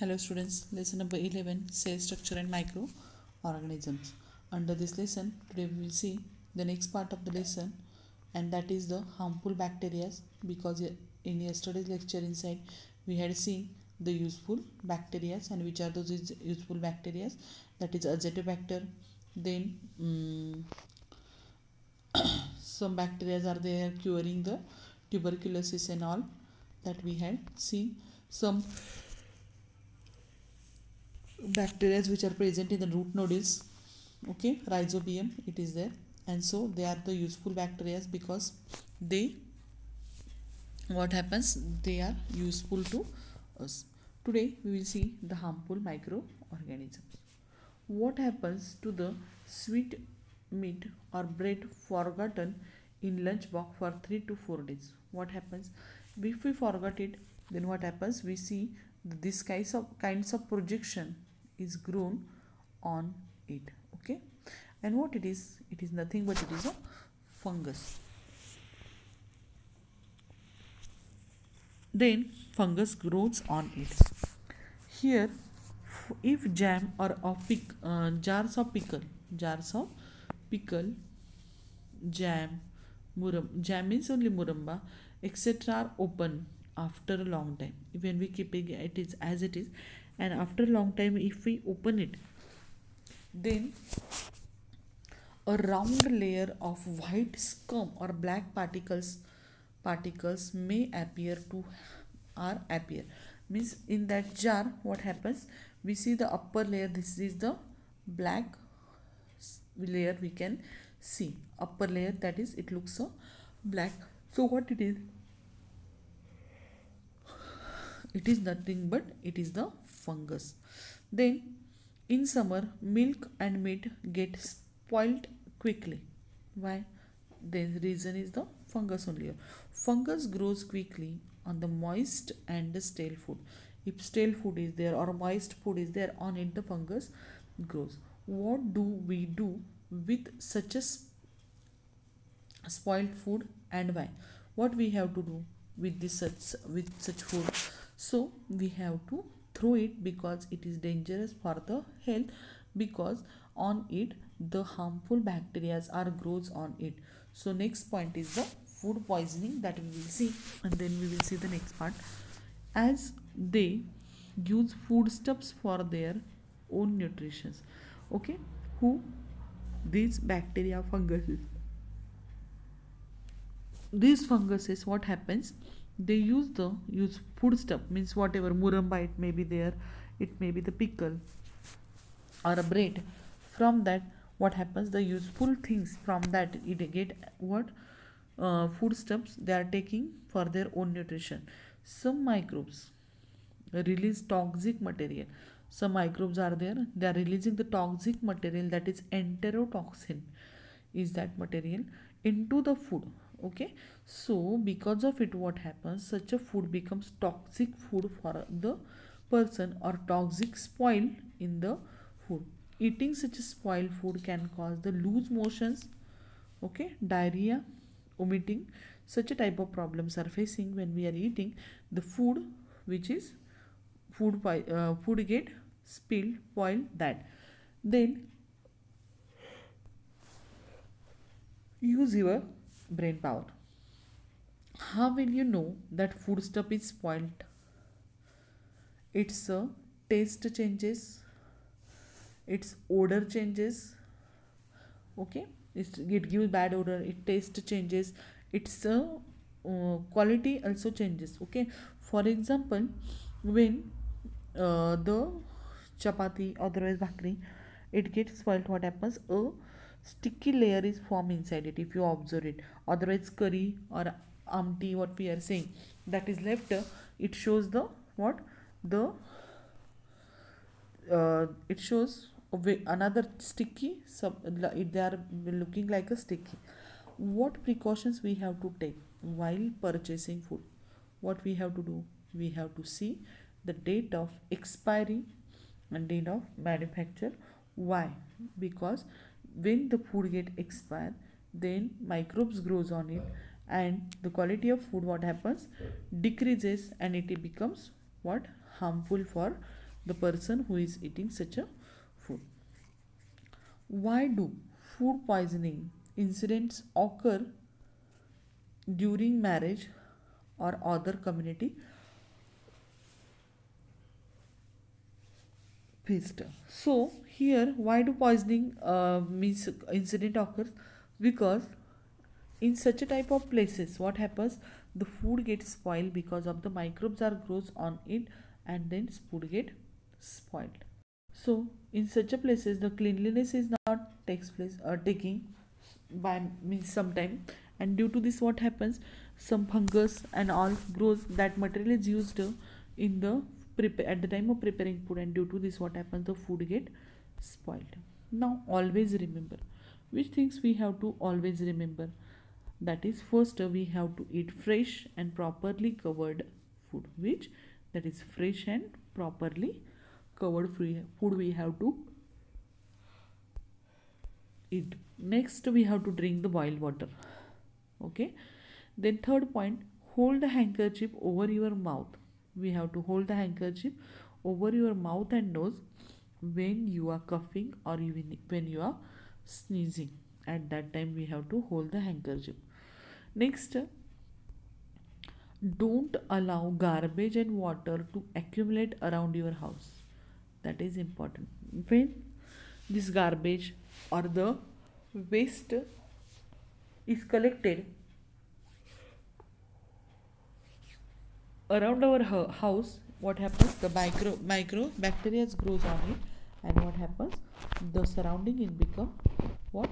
Hello students, lesson number 11 cell structure and microorganisms. Under this lesson, today we will see the next part of the lesson and that is the harmful bacteria because in yesterday's lecture inside we had seen the useful bacteria and which are those useful bacteria that is azotobacter then um, some bacteria are there curing the tuberculosis and all that we had seen some bacteria which are present in the root nodules okay rhizobium it is there. And so they are the useful bacteria because they what happens they are useful to us. Today we will see the harmful microorganisms. What happens to the sweet meat or bread forgotten in lunch box for 3 to 4 days? What happens? If we forgot it then what happens? We see this kinds of kinds of projection is grown on it okay? And what it is it is nothing but it is a fungus. Then fungus grows on it. Here if jam or of pick uh, jars of pickle jars of pickle jam muram jam means only muramba etc are open after a long time. When we keeping it is as it is and after a long time if we open it then a round layer of white scum or black particles particles may appear to or appear. Means in that jar what happens? We see the upper layer. This is the black layer we can see. Upper layer that is it looks so black. So what it is? It is nothing but it is the fungus. Then in summer milk and meat get spoiled quickly. Why? The reason is the fungus only. Fungus grows quickly on the moist and the stale food. If stale food is there or moist food is there on it the fungus grows. What do we do with such a spoiled food and why? What we have to do with this such with such food? So we have to throw it because it is dangerous for the health because on it the harmful bacteria are grows on it. So next point is the food poisoning that we will see and then we will see the next part. As they use foodstuffs for their own nutrition. Okay? Who? These bacteria funguses these funguses what happens they use the use food stuff means whatever muramba it may be there it may be the pickle or a bread. From that what happens? The useful things from that it get what uh, food stuffs they are taking for their own nutrition. Some microbes release toxic material. Some microbes are there they are releasing the toxic material that is enterotoxin is that material into the food okay? So because of it what happens? Such a food becomes toxic food for the person or toxic spoil in the food. Eating such a spoiled food can cause the loose motions okay? Diarrhea vomiting. Such a type of problems are facing when we are eating. The food which is food uh, food get spilled spoil that. Then use your brain power. How will you know that food stuff is spoiled? Its uh, taste changes. Its odor changes. Okay? It's, it gives bad odor. It taste changes. Its uh, uh, quality also changes. Okay? For example when uh, the chapati otherwise bhakri it gets spoiled what happens? A sticky layer is formed inside it if you observe it. Otherwise curry or amti what we are saying that is left it shows the what? The uh, it shows another sticky sub they are looking like a sticky. What precautions we have to take while purchasing food? What we have to do? We have to see the date of expiry and date of manufacture. Why? Because when the food get expired then microbes grows on it and the quality of food what happens decreases and it becomes what? Harmful for the person who is eating such a food. Why do food poisoning incidents occur during marriage or other community so here why do poisoning uh, means incident occurs? Because in such a type of places what happens? The food gets spoiled because of the microbes are grows on it and then food get spoiled. So in such a places the cleanliness is not takes place or uh, taking by means sometime. And due to this what happens? Some fungus and all grows that material is used in the prepare at the time of preparing food and due to this what happens the food get spoiled. Now always remember which things we have to always remember? That is first uh, we have to eat fresh and properly covered food which that is fresh and properly covered food we have to eat. Next we have to drink the boiled water okay? Then third point hold the handkerchief over your mouth we have to hold the handkerchief over your mouth and nose when you are coughing or even when you are sneezing. At that time we have to hold the handkerchief. Next don't allow garbage and water to accumulate around your house. That is important. When this garbage or the waste is collected around our house what happens the micro micro bacteria grows on it. And what happens the surrounding will become what?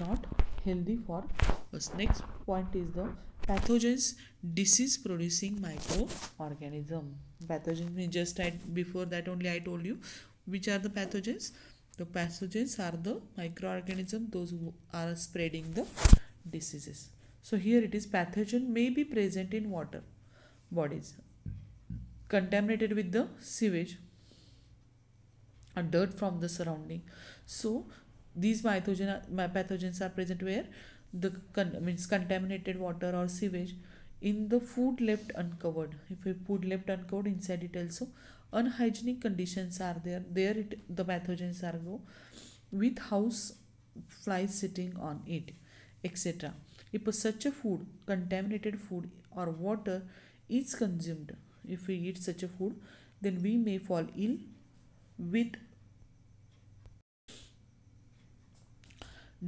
Not healthy for us. Next point is the pathogens disease producing microorganism. Pathogens we just had before that only i told you which are the pathogens? The pathogens are the microorganisms those who are spreading the diseases. So here it is pathogen may be present in water bodies. Contaminated with the sewage or dirt from the surrounding. So these pathogen, pathogens are present where the con- means contaminated water or sewage in the food left uncovered. If a food left uncovered inside it also unhygienic conditions are there. There it, the pathogens are go with house flies sitting on it etc if such a food contaminated food or water is consumed. If we eat such a food then we may fall ill with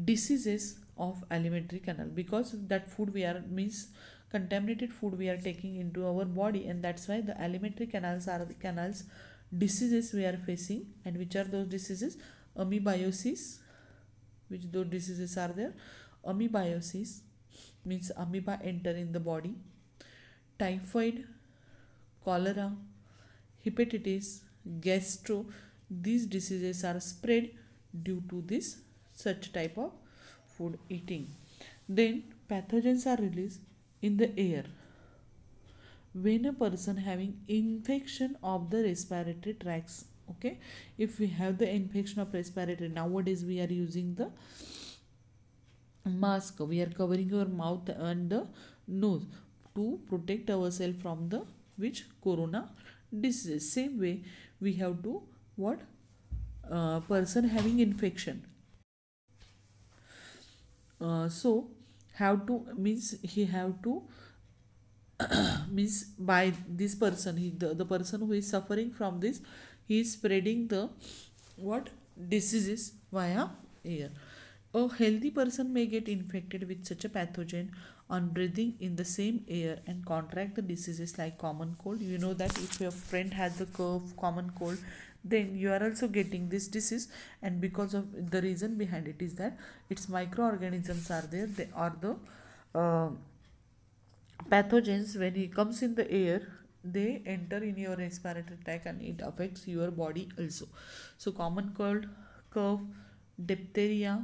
diseases of alimentary canal. Because that food we are means contaminated food we are taking into our body and that's why the alimentary canals are the canals diseases we are facing and which are those diseases? Amoebiasis which those diseases are there. Amoebiasis means amoeba enter in the body typhoid, cholera, hepatitis, gastro, these diseases are spread due to this such type of food eating. Then pathogens are released in the air. When a person having infection of the respiratory tracts, okay, if we have the infection of respiratory, nowadays we are using the mask, we are covering our mouth and the nose to protect ourselves from the which? Corona disease. Same way we have to what? Uh, person having infection. Uh, so have to means he have to means by this person he the, the person who is suffering from this he is spreading the what? Diseases via air. A healthy person may get infected with such a pathogen on breathing in the same air and contract the diseases like common cold. You know that if your friend has the cough, common cold, then you are also getting this disease. And because of the reason behind it is that its microorganisms are there. They are the uh, pathogens. When it comes in the air they enter in your respiratory tract and it affects your body also. So common cold cough diphtheria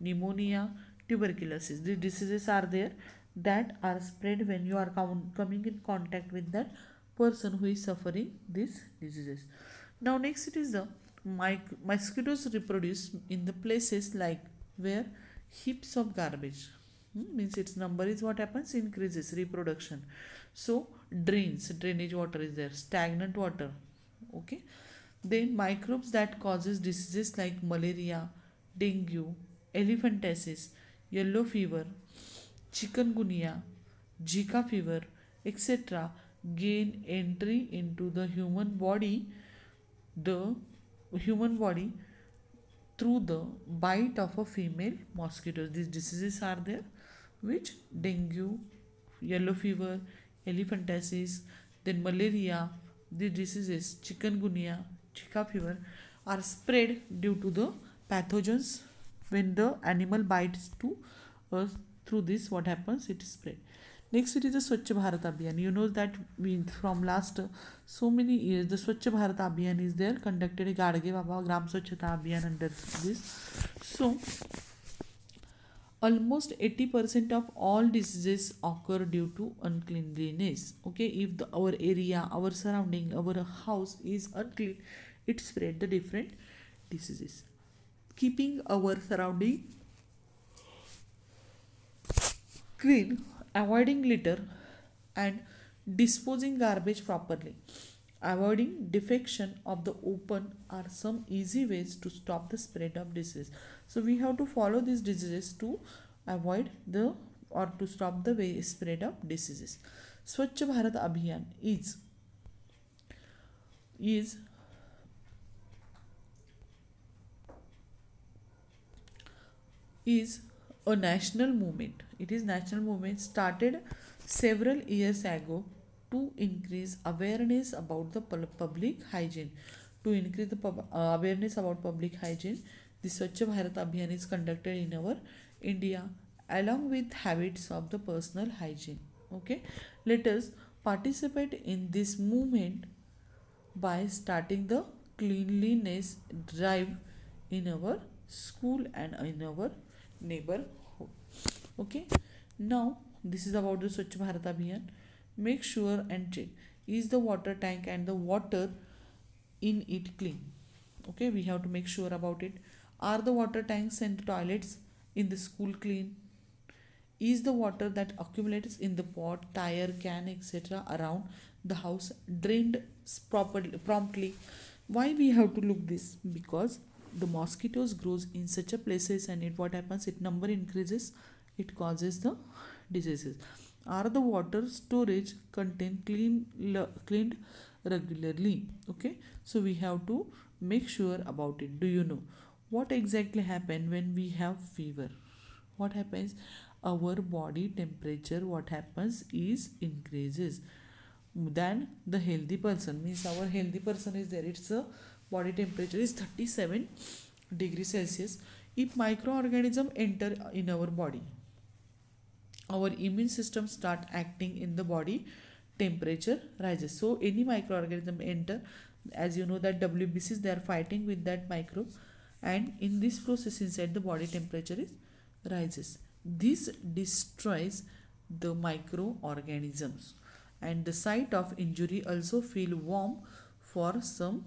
pneumonia tuberculosis these diseases are there that are spread when you are com- coming in contact with that person who is suffering these diseases. Now next it is the mosquitoes reproduce in the places like where heaps of garbage. Hmm, means its number is what happens? Increases reproduction. So drains drainage water is there stagnant water okay? Then microbes that causes diseases like malaria dengue elephantiasis yellow fever chikungunya Zika fever etcetera gain entry into the human body the human body through the bite of a female mosquitoes this diseases are there which dengue yellow fever elephantiasis then malaria this diseases chikungunya Zika fever are spread due to the pathogens when the animal bites to through this what happens? It is spread. Next it is the swachh bharat abhiyan. You know that we from last uh, so many years the swachh bharat abhiyan is there conducted in gadge baba gram swachhata abhiyan under this. So almost 80% of all diseases occur due to uncleanliness. Okay if the, our area our surrounding our house is unclean it spread the different diseases. Keeping our surrounding clean avoiding litter and disposing garbage properly. Avoiding defecation of the open are some easy ways to stop the spread of disease. So we have to follow these diseases to avoid the or to stop the way spread of diseases. Swachh bharat abhiyan is is is a national movement. It is national movement started several years ago to increase awareness about the public hygiene. To increase the pub, uh, awareness about public hygiene, the Swachh Bharat Abhiyan is conducted in our India along with habits of the personal hygiene. Okay, let us participate in this movement by starting the cleanliness drive in our school and in our neighborhood okay. Now this is about the Swachh Bharat Abhiyan. Make sure and check is the water tank and the water in it clean? Okay we have to make sure about it. Are the water tanks and the toilets in the school clean? Is the water that accumulates in the pot tire can etc around the house drained properly promptly? Why we have to look this? Because the mosquitoes grows in such a places and it what happens it number increases it causes the diseases. Are the water storage contain clean cleaned regularly? Okay so we have to make sure about it. Do you know what exactly happen when we have fever? What happens? Our body temperature what happens is increases. Than the healthy person means our healthy person is there it's a body temperature is 37 degrees celsius. If microorganism enter in our body our immune system start acting in the body temperature rises. So any microorganism enter as you know that wbcs they are fighting with that microbe and in this process inside the body temperature is rises. This destroys the microorganisms. And the site of injury also feel warm for some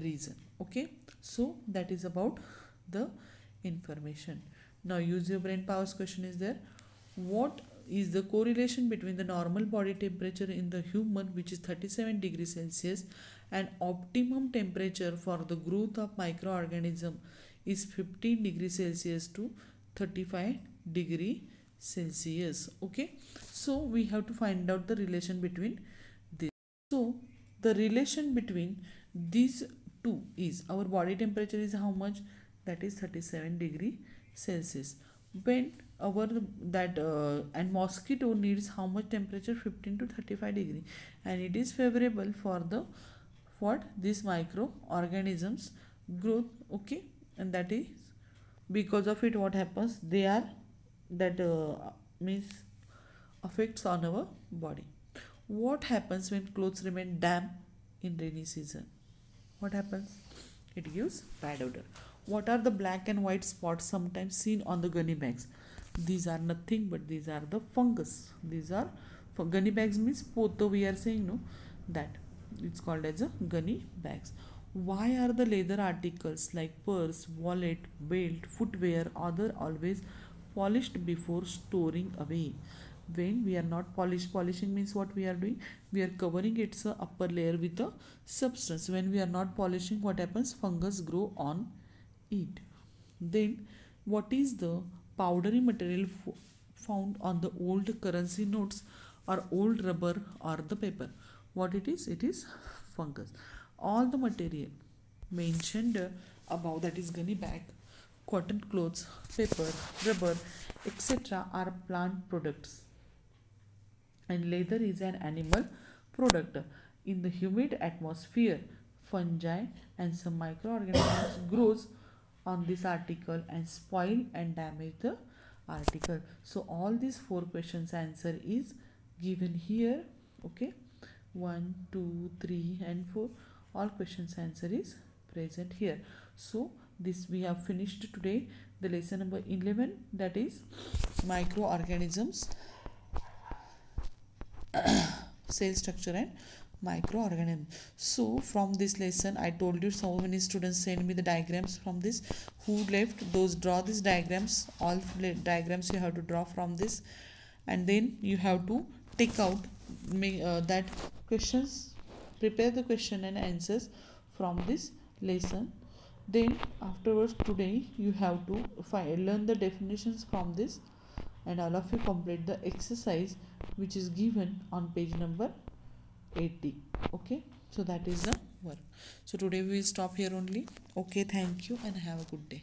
reason. Okay? So that is about the information. Now use your brain powers question is there. What is the correlation between the normal body temperature in the human which is 37 degrees celsius and optimum temperature for the growth of microorganism is 15 degrees celsius to 35 degree celsius? Okay? So we have to find out the relation between this. So the relation between these 2 is our body temperature is how much? That is 37 degree celsius. When our that uh, and mosquito needs how much temperature? 15 to 35 degree. And it is favorable for the what? These microorganisms growth okay? And that is because of it what happens? They are that uh, means affects on our body. What happens when clothes remain damp in rainy season what happens? It gives bad odor. What are the black and white spots sometimes seen on the gunny bags? These are nothing but these are the fungus. These are for gunny bags means poto we are saying no that it's called as a gunny bags. Why are the leather articles like purse wallet belt footwear other always polished before storing away when we are not polish. Polishing means what we are doing? We are covering its upper layer with a substance. When we are not polishing what happens? Fungus grow on it. Then what is the powdery material found on the old currency notes or old rubber or the paper? What it is? It is fungus. All the material mentioned above that is gunny bag cotton clothes paper rubber etc are plant products and leather is an animal product. In the humid atmosphere fungi and some microorganisms grows on this article and spoil and damage the article. So all these four questions answer is given here. Okay? One two three and four. All questions answer is present here. So this we have finished today. The lesson number 11 that is microorganisms cell structure and microorganism. So from this lesson i told you so many students send me the diagrams from this. Who left those? Draw these diagrams. All diagrams you have to draw from this. And then you have to take out uh, that questions prepare the question and answers from this lesson. Then afterwards today you have to find, learn the definitions from this. And all of you complete the exercise which is given on page number 80 okay? So that is the work. So today we will stop here only. Okay thank you and have a good day